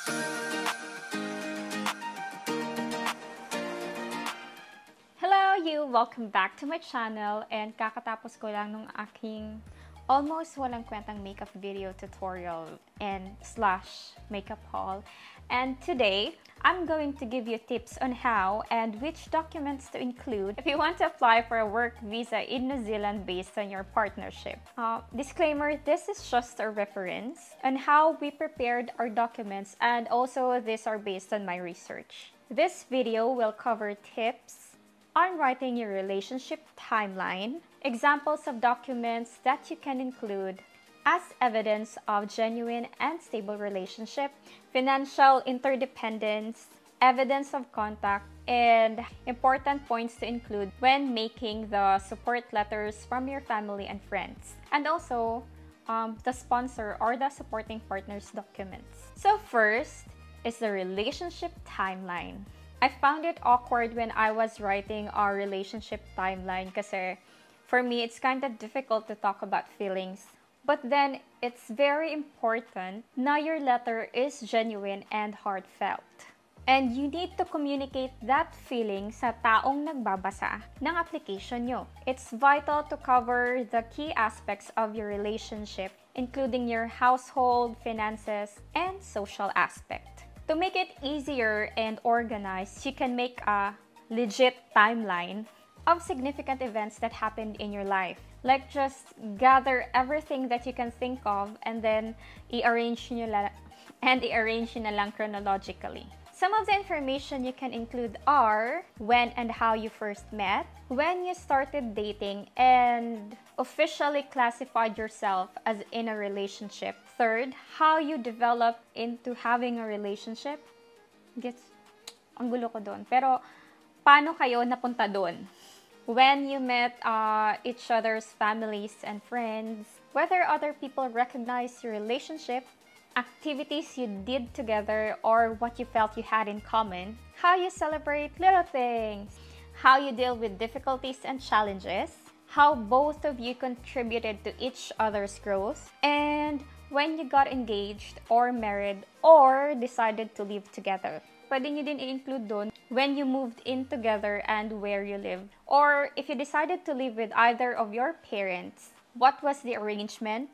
Hello you! Welcome back to my channel and kakatapos ko lang nung aking almost walang kwentang makeup video tutorial and slash makeup haul. And today, I'm going to give you tips on how and which documents to include if you want to apply for a work visa in New Zealand based on your partnership. Uh, disclaimer, this is just a reference on how we prepared our documents and also these are based on my research. This video will cover tips on writing your relationship timeline, examples of documents that you can include as evidence of genuine and stable relationship, financial interdependence, evidence of contact, and important points to include when making the support letters from your family and friends. And also, um, the sponsor or the supporting partner's documents. So first is the relationship timeline. I found it awkward when I was writing our relationship timeline kasi for me, it's kind of difficult to talk about feelings. But then, it's very important na your letter is genuine and heartfelt. And you need to communicate that feeling sa taong nagbabasa ng application nyo. It's vital to cover the key aspects of your relationship, including your household, finances, and social aspect. To make it easier and organized, you can make a legit timeline of significant events that happened in your life. Like just gather everything that you can think of and then i-arrange nyo la- and i-arrange nyo na lang chronologically. Some of the information you can include are when and how you first met, when you started dating and officially classified yourself as in a relationship. Third, how you develop into having a relationship. Gets, ang gulo ko doon. Pero, paano kayo napunta doon? When you met uh, each other's families and friends, whether other people recognize your relationship, activities you did together or what you felt you had in common, how you celebrate little things, how you deal with difficulties and challenges, how both of you contributed to each other's growth, and when you got engaged or married or decided to live together. Pwede nyo din i-include doon when you moved in together and where you lived. Or if you decided to live with either of your parents, what was the arrangement?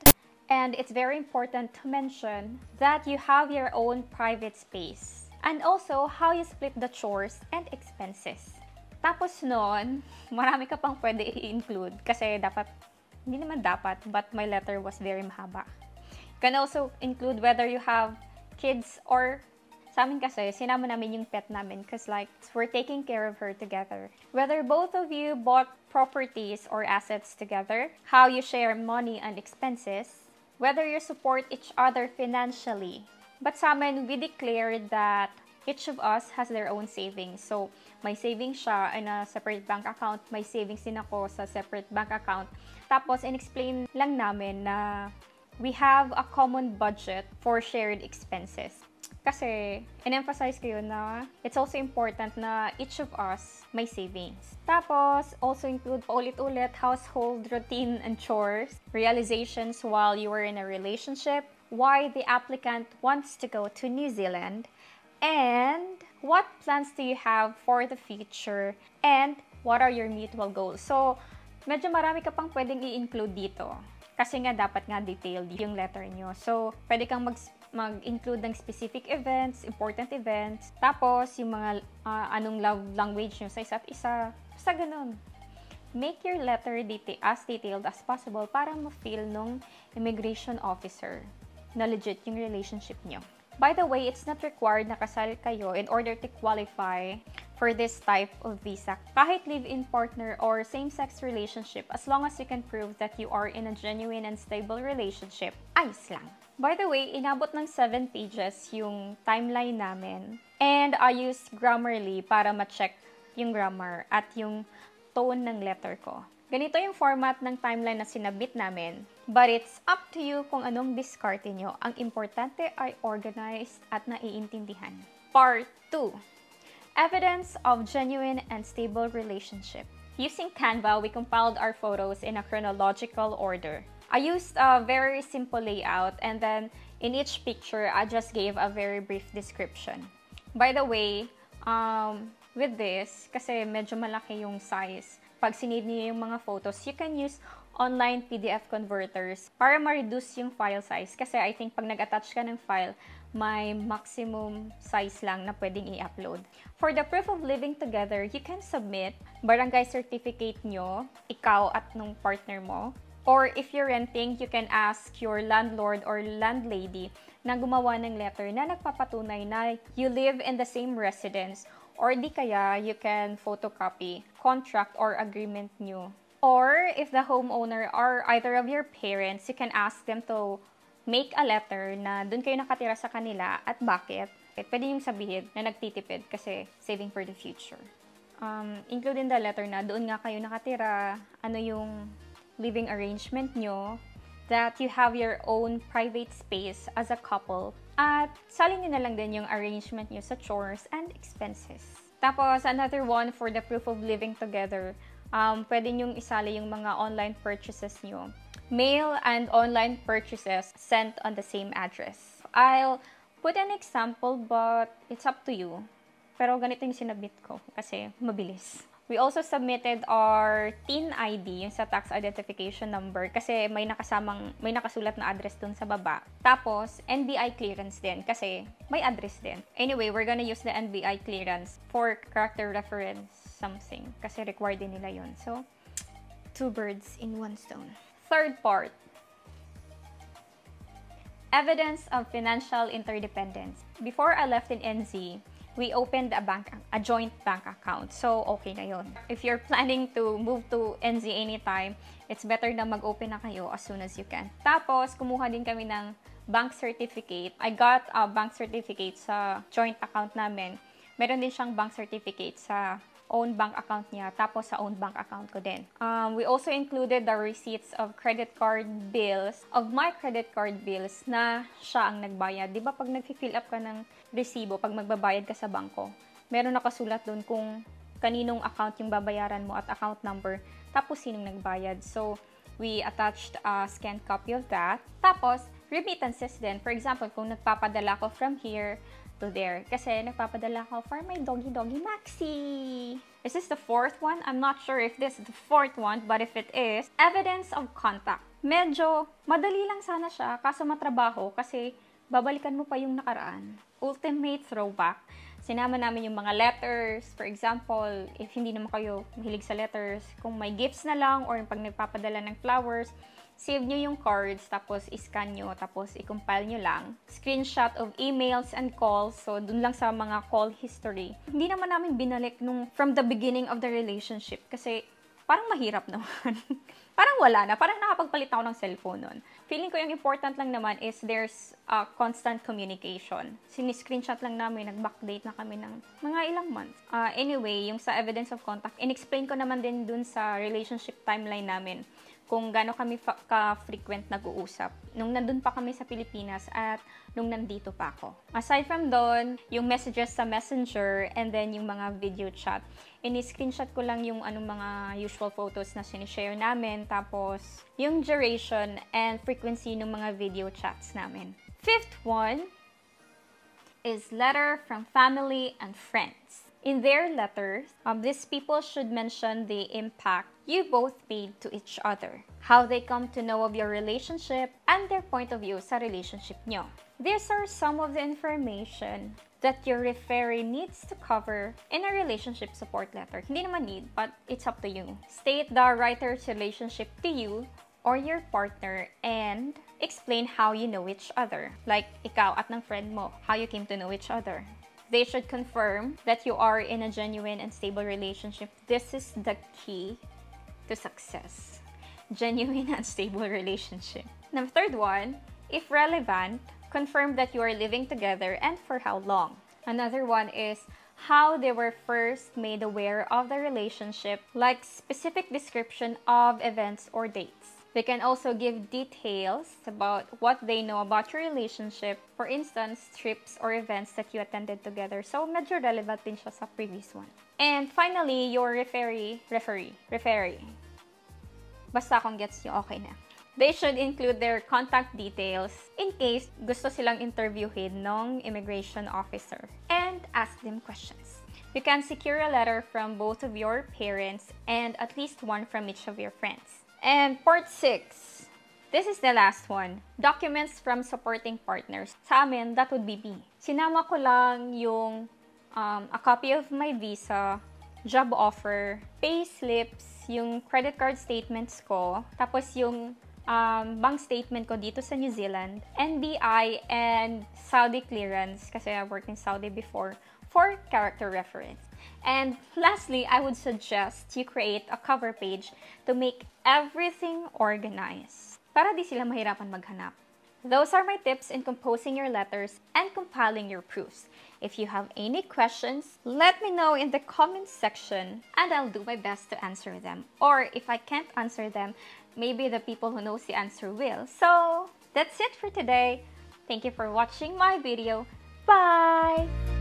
And it's very important to mention that you have your own private space. And also, how you split the chores and expenses. Tapos noon, marami ka pang pwede i-include kasi dapat, hindi naman dapat, but my letter was very mahaba. You can also include whether you have kids or sa amin kasi, sinama namin yung pet namin because like, we're taking care of her together. Whether both of you bought properties or assets together, how you share money and expenses, whether you support each other financially. But sa amin, we declared that each of us has their own savings. So, may savings siya in a separate bank account, may savings din ako sa separate bank account. Tapos, in-explain lang namin na we have a common budget for shared expenses. Kasi, in-emphasize ko yun na it's also important na each of us may savings. Tapos, also include paulit-ulit household routine and chores, realizations while you were in a relationship, why the applicant wants to go to New Zealand, and what plans do you have for the future, and what are your mutual goals. So, medyo marami ka pang pwedeng i-include dito. Kasi nga, dapat nga detailed yung letter nyo. So, pwede kang mag mag-include ng specific events, important events, tapos yung mga uh, anong love language nyo sa isa't isa. Basta ganun. Make your letter deta- as detailed as possible para ma-feel nung immigration officer na legit yung relationship nyo. By the way, it's not required na kasal kayo in order to qualify for this type of visa. Kahit live-in partner or same-sex relationship, as long as you can prove that you are in a genuine and stable relationship, ayos lang. By the way, inabot ng 7 pages yung timeline namin. And I used Grammarly para ma-check yung grammar at yung tone ng letter ko. Ganito yung format ng timeline na sinabit namin. But it's up to you kung anong diskarte nyo. Ang importante ay organized at naiintindihan. Part 2. Evidence of genuine and stable relationship. Using Canva, we compiled our photos in a chronological order. I used a very simple layout and then In each picture, I just gave a very brief description. By the way, um, with this, kasi medyo malaki yung size, pag sinave niyo yung mga photos, you can use online PDF converters para ma-reduce yung file size. Kasi I think pag nag-attach ka ng file, may maximum size lang na pwedeng i-upload. For the proof of living together, you can submit barangay certificate nyo, ikaw at nung partner mo. Or if you're renting, you can ask your landlord or landlady na gumawa ng letter na nagpapatunay na you live in the same residence or di kaya you can photocopy contract or agreement nyo. Or if the homeowner are either of your parents, you can ask them to make a letter na dun kayo nakatira sa kanila at bakit. Pwede yung sabihin na nagtitipid kasi saving for the future. Um, include in the letter na doon nga kayo nakatira, ano yung living arrangement nyo, that you have your own private space as a couple, at salin nyo na lang din yung arrangement nyo sa chores and expenses. Tapos, another one for the proof of living together, um, pwede nyong isali yung mga online purchases nyo. Mail and online purchases sent on the same address. I'll put an example but it's up to you. Pero ganito yung sinabit ko kasi mabilis. We also submitted our TIN ID, yung sa tax identification number, kasi may nakasamang, may nakasulat na address dun sa baba. Tapos, NBI clearance din, kasi may address din. Anyway, we're gonna use the NBI clearance for character reference something, kasi required din nila yun. So, two birds in one stone. Third part, evidence of financial interdependence. Before I left in NZ, we opened a bank a joint bank account. So, okay na yon. If you're planning to move to NZ anytime, it's better na mag-open na kayo as soon as you can. Tapos, kumuha din kami ng bank certificate. I got a bank certificate sa joint account namin. Meron din siyang bank certificate sa own bank account niya, tapos sa own bank account ko din. Um, we also included the receipts of credit card bills, of my credit card bills na siya ang nagbayad. Di ba pag nag-fill up ka ng resibo, pag magbabayad ka sa bangko, meron nakasulat doon kung kaninong account yung babayaran mo at account number, tapos sinong nagbayad. So, we attached a scanned copy of that. Tapos, remittances din. For example, kung nagpapadala ko from here to there. Kasi nagpapadala ko for my doggy doggy Maxi. Is this the fourth one? I'm not sure if this is the fourth one, but if it is, evidence of contact. Medyo madali lang sana siya kaso matrabaho kasi babalikan mo pa yung nakaraan. Ultimate throwback. Sinama namin yung mga letters. For example, if hindi naman kayo mahilig sa letters, kung may gifts na lang or pag nagpapadala ng flowers, save nyo yung cards, tapos iscan nyo, tapos i-compile nyo lang. Screenshot of emails and calls, so dun lang sa mga call history. Hindi naman namin binalik nung from the beginning of the relationship kasi parang mahirap naman. parang wala na. Parang nakapagpalit ako ng cellphone nun. Feeling ko yung important lang naman is there's a constant communication. Siniscreenshot lang namin, nag-backdate na kami ng mga ilang months. Uh, anyway, yung sa evidence of contact, in-explain ko naman din dun sa relationship timeline namin kung gaano kami ka-frequent nag-uusap nung nandun pa kami sa Pilipinas at nung nandito pa ako. Aside from doon, yung messages sa messenger and then yung mga video chat, ini-screenshot ko lang yung anong mga usual photos na sinishare namin tapos yung duration and frequency ng mga video chats namin. Fifth one is letter from family and friends. In their letters, um, these people should mention the impact you both made to each other, how they come to know of your relationship, and their point of view sa relationship nyo. These are some of the information that your referee needs to cover in a relationship support letter. Hindi naman need, but it's up to you. State the writer's relationship to you or your partner and explain how you know each other. Like, ikaw at ng friend mo, how you came to know each other. They should confirm that you are in a genuine and stable relationship. This is the key to success. Genuine and stable relationship. The third one, if relevant, confirm that you are living together and for how long. Another one is how they were first made aware of the relationship, like specific description of events or dates. They can also give details about what they know about your relationship. For instance, trips or events that you attended together. So, medyo relevant din siya sa previous one. And finally, your referee, referee, referee. Basta kung gets nyo, okay na. they should include their contact details in case gusto silang interviewin ng immigration officer and ask them questions. You can secure a letter from both of your parents and at least one from each of your friends. And part 6. This is the last one. Documents from supporting partners. Sa amin, that would be B. Sinama ko lang yung um, a copy of my visa, job offer, pay slips, yung credit card statements ko, tapos yung um, bank statement ko dito sa New Zealand, NBI, and Saudi clearance, kasi I worked in Saudi before, for character reference. And lastly, I would suggest you create a cover page to make everything organized para di sila mahirapan maghanap. Those are my tips in composing your letters and compiling your proofs. If you have any questions, let me know in the comments section and I'll do my best to answer them. Or if I can't answer them, maybe the people who knows the answer will. So, that's it for today. Thank you for watching my video. Bye!